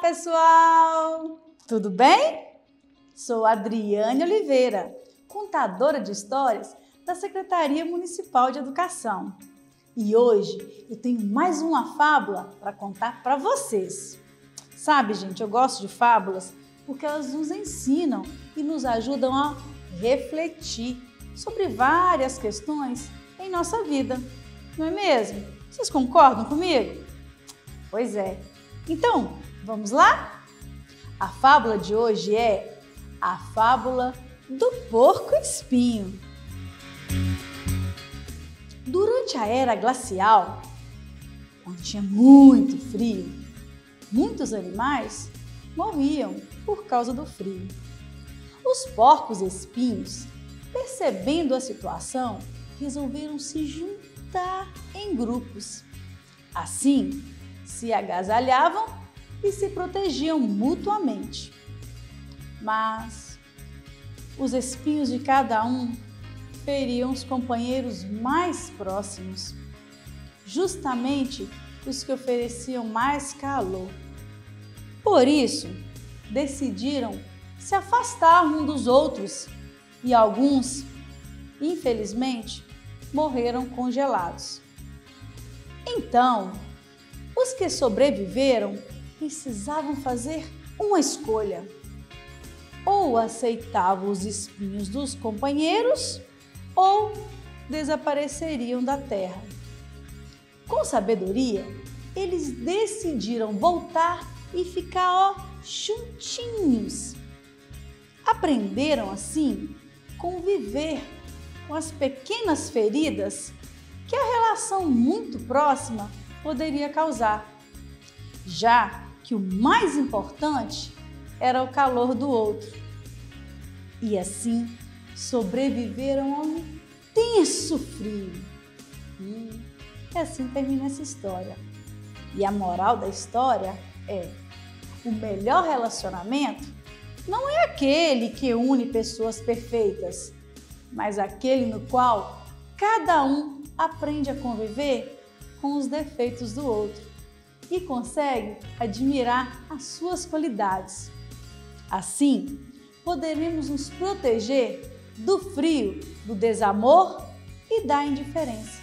pessoal! Tudo bem? Sou Adriane Oliveira, contadora de histórias da Secretaria Municipal de Educação. E hoje eu tenho mais uma fábula para contar para vocês. Sabe, gente, eu gosto de fábulas porque elas nos ensinam e nos ajudam a refletir sobre várias questões em nossa vida. Não é mesmo? Vocês concordam comigo? Pois é. Então, vamos lá? A fábula de hoje é a fábula do porco espinho. Durante a era glacial, quando tinha muito frio, muitos animais morriam por causa do frio. Os porcos espinhos, percebendo a situação, resolveram se juntar em grupos. Assim, se agasalhavam e se protegiam mutuamente. Mas os espinhos de cada um feriam os companheiros mais próximos, justamente os que ofereciam mais calor. Por isso, decidiram se afastar um dos outros e alguns, infelizmente, morreram congelados. Então, os que sobreviveram precisavam fazer uma escolha. Ou aceitavam os espinhos dos companheiros, ou desapareceriam da terra. Com sabedoria, eles decidiram voltar e ficar ó, juntinhos. Aprenderam assim conviver com as pequenas feridas que a relação muito próxima poderia causar, já que o mais importante era o calor do outro. E assim sobreviveram a um intenso frio. Hum, e assim termina essa história. E a moral da história é: o melhor relacionamento não é aquele que une pessoas perfeitas, mas aquele no qual cada um aprende a conviver com os defeitos do outro e consegue admirar as suas qualidades. Assim, poderemos nos proteger do frio, do desamor e da indiferença.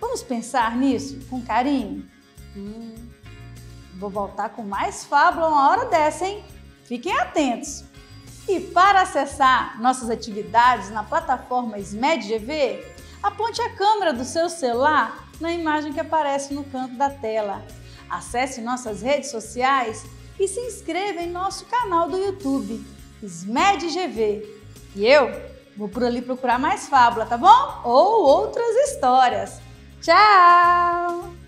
Vamos pensar nisso com carinho? Hum, vou voltar com mais fábula uma hora dessa, hein? Fiquem atentos! E para acessar nossas atividades na plataforma SMED aponte a câmera do seu celular na imagem que aparece no canto da tela. Acesse nossas redes sociais e se inscreva em nosso canal do YouTube, SMED E eu vou por ali procurar mais fábula, tá bom? Ou outras histórias. Tchau!